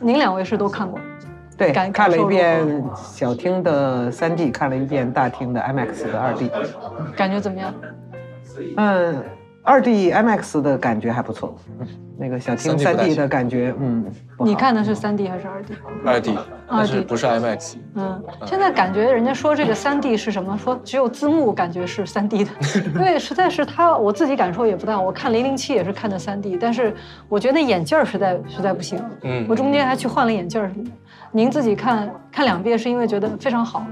您两位是都看过？对，看了一遍小厅的三 D，看了一遍大厅的 IMAX 的二 D。感觉怎么样？嗯，二 D IMAX 的感觉还不错。嗯，那个小厅 3D 三 D 的感觉，嗯，你看的是三 D 还是二 D？二 D，但是 2D 不是 IMAX。嗯，现在感觉人家说这个三 D 是什么？说只有字幕感觉是三 D 的，因为实在是他我自己感受也不大。我看零零七也是看的三 D，但是我觉得眼镜儿实在实在不行。嗯我中间还去换了眼镜儿什么的。您自己看看两遍是因为觉得非常好，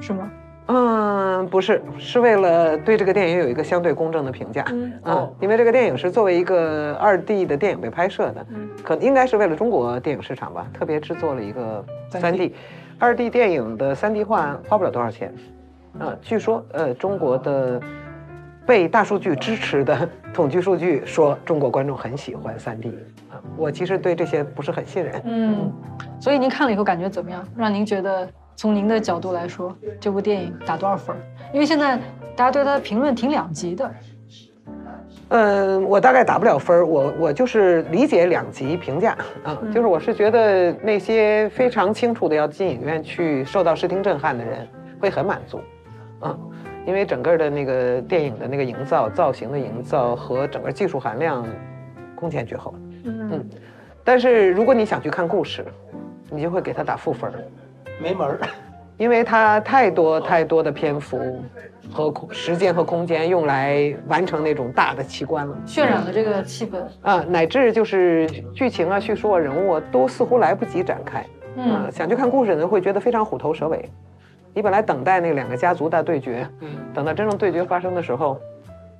是吗？嗯，不是，是为了对这个电影有一个相对公正的评价。嗯嗯，因为这个电影是作为一个二 D 的电影被拍摄的，嗯可应该是为了中国电影市场吧，特别制作了一个三 D。二 D 电影的三 D 化花不了多少钱，啊，据说呃中国的被大数据支持的 统计数据说中国观众很喜欢三 D 啊，我其实对这些不是很信任。嗯，所以您看了以后感觉怎么样？让您觉得从您的角度来说，这部电影打多少分儿？因为现在大家对它的评论挺两极的。嗯，我大概打不了分儿，我我就是理解两极评价啊，就是我是觉得那些非常清楚的要进影院去受到视听震撼的人会很满足，啊，因为整个的那个电影的那个营造、造型的营造和整个技术含量空前绝后。嗯但是如果你想去看故事，你就会给它打负分儿，没门儿。因为它太多太多的篇幅和空时间和空间用来完成那种大的奇观了。渲染了这个气氛。啊，乃至就是剧情啊、叙述啊、人物啊，都似乎来不及展开。嗯啊，想去看故事的人会觉得非常虎头蛇尾。你本来等待那两个家族大对决，嗯，等到真正对决发生的时候，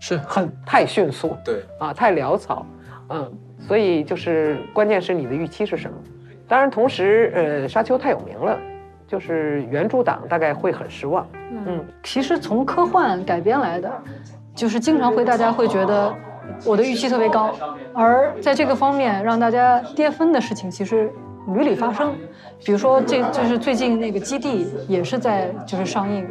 是很太迅速对，啊，太潦草，嗯，所以就是关键是你的预期是什么。当然，同时，呃，沙丘太有名了，就是原著党大概会很失望。嗯，其实从科幻改编来的，就是经常会大家会觉得我的预期特别高，而在这个方面让大家跌分的事情，其实屡屡发生。比如说，这就是最近那个《基地》也是在就是上映。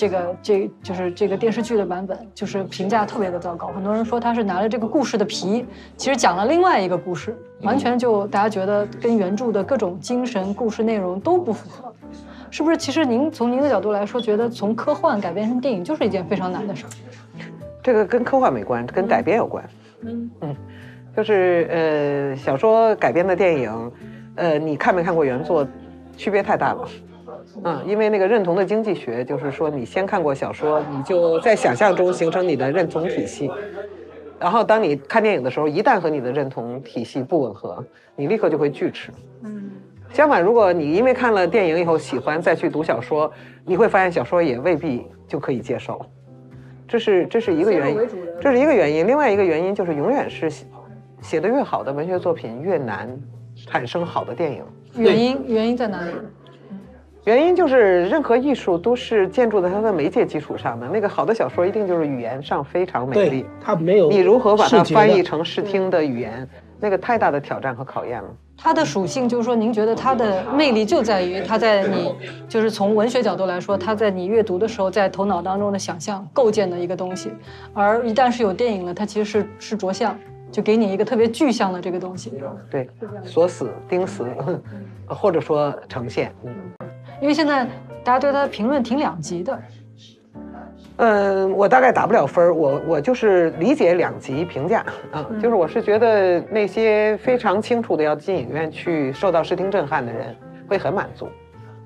这个这就是这个电视剧的版本，就是评价特别的糟糕。很多人说他是拿了这个故事的皮，其实讲了另外一个故事，完全就大家觉得跟原著的各种精神、故事内容都不符合。是不是？其实您从您的角度来说，觉得从科幻改编成电影就是一件非常难的事儿。这个跟科幻没关，跟改编有关。嗯就是呃，小说改编的电影，呃，你看没看过原作，区别太大了。嗯，因为那个认同的经济学，就是说你先看过小说，你就在想象中形成你的认同体系，然后当你看电影的时候，一旦和你的认同体系不吻合，你立刻就会拒斥。嗯相反，如果你因为看了电影以后喜欢再去读小说，你会发现小说也未必就可以接受。这是这是一个原因，这是一个原因。另外一个原因就是，永远是写写的越好的文学作品越难产生好的电影。原因原因在哪里？原因就是任何艺术都是建筑在它的媒介基础上的。那个好的小说一定就是语言上非常美丽，，它没有你如何把它翻译成视听的语言，那个太大的挑战和考验了。它的属性就是说，您觉得它的魅力就在于它在你就是从文学角度来说，它在你阅读的时候，在头脑当中的想象构建的一个东西，而一旦是有电影了，它其实是是着相，就给你一个特别具象的这个东西。对，锁死、钉死，或者说呈现。嗯 因为现在大家对他的评论挺两极的。嗯，我大概打不了分儿，我我就是理解两极评价啊，就是我是觉得那些非常清楚的要进影院去受到视听震撼的人会很满足，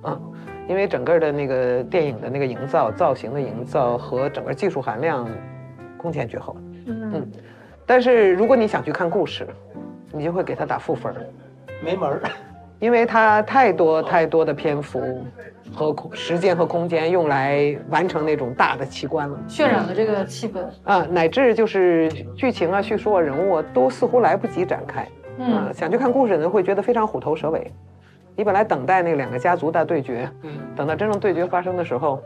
嗯，因为整个的那个电影的那个营造、造型的营造和整个技术含量空前绝后。嗯但是如果你想去看故事，你就会给他打负分儿，没门儿。因为它太多太多的篇幅和空时间和空间用来完成那种大的奇观了。渲染了这个气氛。啊，乃至就是剧情啊、叙述啊、人物啊，都似乎来不及展开。嗯啊，想去看故事的人会觉得非常虎头蛇尾。你本来等待那两个家族大对决，嗯，等到真正对决发生的时候，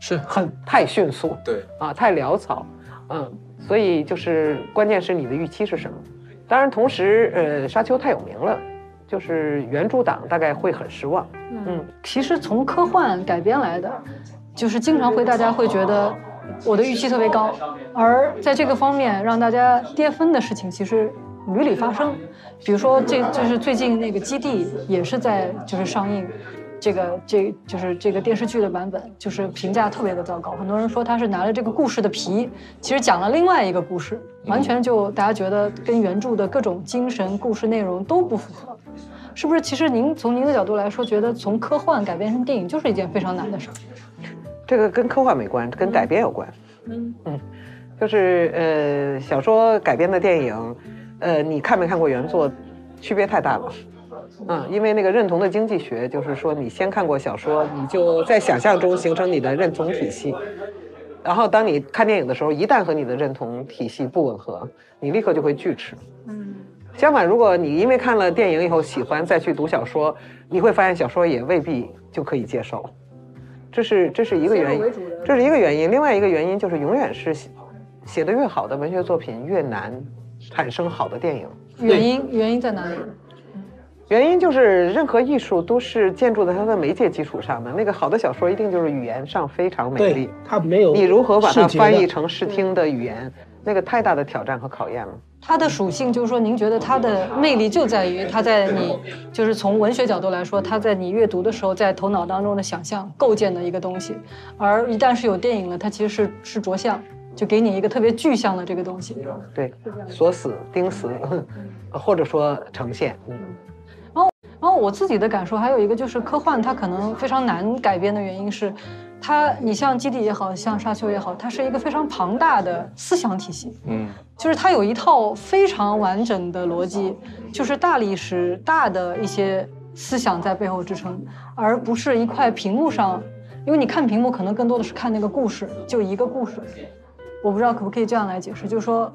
是很太迅速对，啊，太潦草，嗯，所以就是关键是你的预期是什么。当然，同时，呃，沙丘太有名了，就是原著党大概会很失望。嗯，其实从科幻改编来的，就是经常会大家会觉得我的预期特别高，而在这个方面让大家跌分的事情，其实屡屡发生。比如说，这就是最近那个《基地》也是在就是上映，这个这就是这个电视剧的版本，就是评价特别的糟糕。很多人说他是拿了这个故事的皮，其实讲了另外一个故事，完全就大家觉得跟原著的各种精神、故事内容都不符合。是不是？其实您从您的角度来说，觉得从科幻改编成电影就是一件非常难的事儿。这个跟科幻没关，跟改编有关。嗯嗯，就是呃，小说改编的电影，呃，你看没看过原作，区别太大了。嗯，因为那个认同的经济学，就是说你先看过小说，你就在想象中形成你的认同体系，然后当你看电影的时候，一旦和你的认同体系不吻合，你立刻就会拒斥。嗯。相反，如果你因为看了电影以后喜欢再去读小说，你会发现小说也未必就可以接受。这是这是一个原因，这是一个原因。另外一个原因就是，永远是写的越好的文学作品越难产生好的电影。原因原因在哪里？原因就是任何艺术都是建筑在它的媒介基础上的。那个好的小说一定就是语言上非常美丽，它没有你如何把它翻译成视听的语言，那个太大的挑战和考验了。它的属性就是说，您觉得它的魅力就在于它在你，就是从文学角度来说，它在你阅读的时候，在头脑当中的想象构建的一个东西，而一旦是有电影了，它其实是是着相，就给你一个特别具象的这个东西。对，锁死、钉死，或者说呈现。嗯。然后，然后我自己的感受还有一个就是科幻，它可能非常难改编的原因是。它，你像基地也好像沙丘也好，它是一个非常庞大的思想体系，嗯，就是它有一套非常完整的逻辑，就是大历史、大的一些思想在背后支撑，而不是一块屏幕上，因为你看屏幕可能更多的是看那个故事，就一个故事，我不知道可不可以这样来解释，就是说。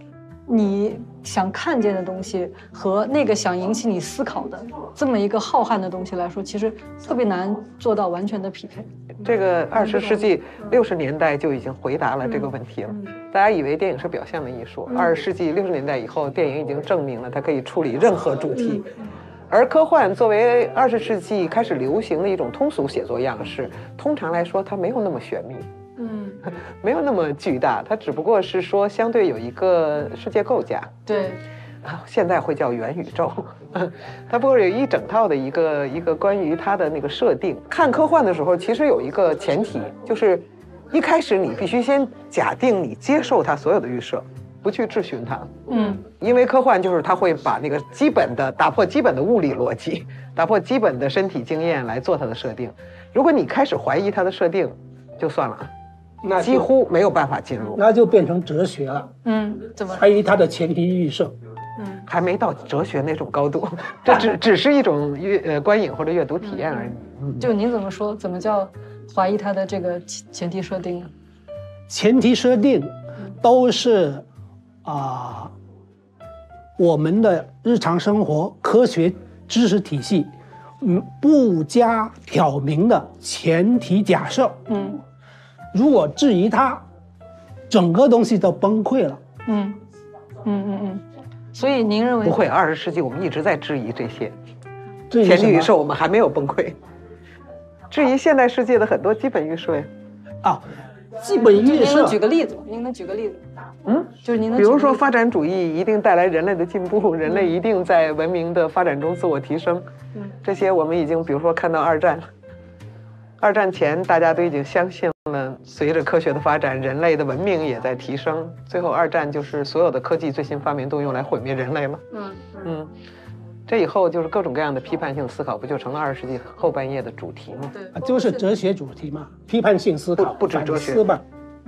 你想看见的东西和那个想引起你思考的这么一个浩瀚的东西来说，其实特别难做到完全的匹配。这个二十世纪六十年代就已经回答了这个问题了。大家以为电影是表现的艺术，二十世纪六十年代以后，电影已经证明了它可以处理任何主题。而科幻作为二十世纪开始流行的一种通俗写作样式，通常来说它没有那么玄秘。嗯，没有那么巨大，它只不过是说相对有一个世界构架。对，啊，现在会叫元宇宙，它不过有一整套的一个一个关于它的那个设定。看科幻的时候，其实有一个前提，就是一开始你必须先假定你接受它所有的预设，不去质询它。嗯，因为科幻就是它会把那个基本的打破基本的物理逻辑，打破基本的身体经验来做它的设定。如果你开始怀疑它的设定，就算了。那几乎没有办法进入，那就变成哲学了。嗯，怎么怀疑它的前提预设？嗯，还没到哲学那种高度，这只只是一种阅呃观影或者阅读体验而已。嗯就您怎么说？怎么叫怀疑它的这个前提设定呢？前提设定都是啊，我们的日常生活科学知识体系嗯不加挑明的前提假设。嗯。如果质疑它，整个东西都崩溃了。嗯，嗯嗯嗯。所以您认为不会？二十世纪我们一直在质疑这些前提预设，我们还没有崩溃。质疑现代世界的很多基本预设呀。啊，基本预设。您能举个例子？您能举个例子？嗯，就是您能。比如说，发展主义一定带来人类的进步，人类一定在文明的发展中自我提升。嗯，这些我们已经，比如说看到二战。二战前，大家都已经相信了，随着科学的发展，人类的文明也在提升。最后，二战就是所有的科技最新发明都用来毁灭人类了。嗯嗯，这以后就是各种各样的批判性思考，不就成了二十世纪后半叶的主题吗？对，就是哲学主题嘛，批判性思考，不止哲学吧？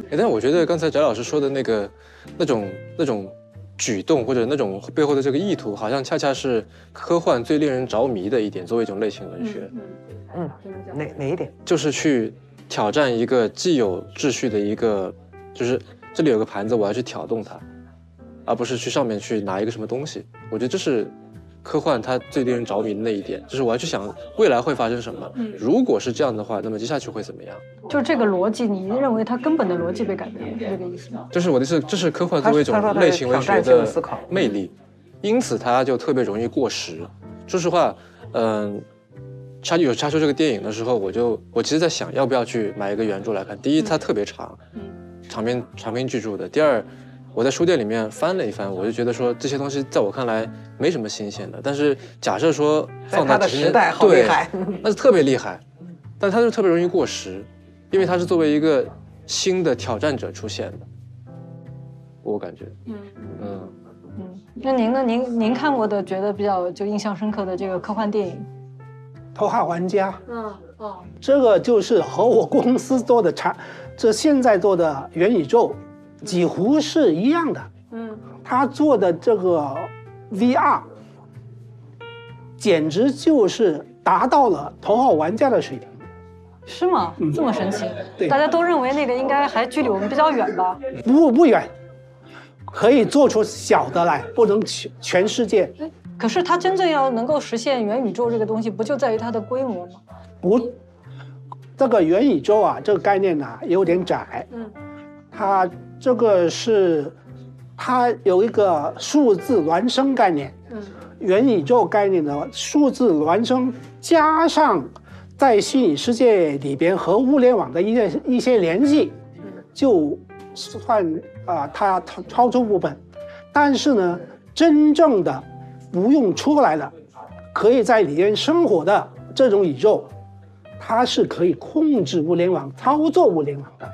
哎，但我觉得刚才翟老师说的那个那种那种举动或者那种背后的这个意图，好像恰恰是科幻最令人着迷的一点，作为一种类型文学。嗯嗯，哪哪一点？就是去挑战一个既有秩序的一个，就是这里有个盘子，我要去挑动它，而不是去上面去拿一个什么东西。我觉得这是科幻它最令人着迷的那一点，就是我要去想未来会发生什么。如果是这样的话，那么接下去会怎么样？就是这个逻辑，你认为它根本的逻辑被改变了，是这个意思吗？就是我的意思，这是科幻作为一种类型文学的魅力，因此它就特别容易过时。说实话，嗯。插有插出这个电影的时候，我就我其实在想，要不要去买一个原著来看。第一，它特别长，嗯，长篇长篇巨著的。第二，我我在书店里面翻了一翻，我就觉得说这些东西在我看来没什么新鲜的。但是假设说放在它的时代好厉对害那是特别厉害，但它就特别容易过时，因为它是作为一个新的挑战者出现的。我感觉，嗯嗯，嗯，那您呢？您您看过的觉得比较就印象深刻的这个科幻电影？头号玩家，嗯哦，这个就是和我公司做的产，这现在做的元宇宙几乎是一样的。嗯他做的这个 VR，简直就是达到了头号玩家的水平。是吗？这么神奇？对大家都认为那个应该还距离我们比较远吧？不不远，可以做出小的来，不能全全世界哎，可是它真正要能够实现元宇宙这个东西，不就在于它的规模吗？不。这个元宇宙啊，这个概念呢、有点窄。嗯它这个是，它有一个数字孪生概念。嗯元宇宙概念的数字孪生，加上在虚拟世界里边和物联网的一些一些联系，就算啊、它超超出部分。但是呢，真正的不用出来了，可以在里面生活的这种宇宙，它是可以控制物联网、操作物联网的。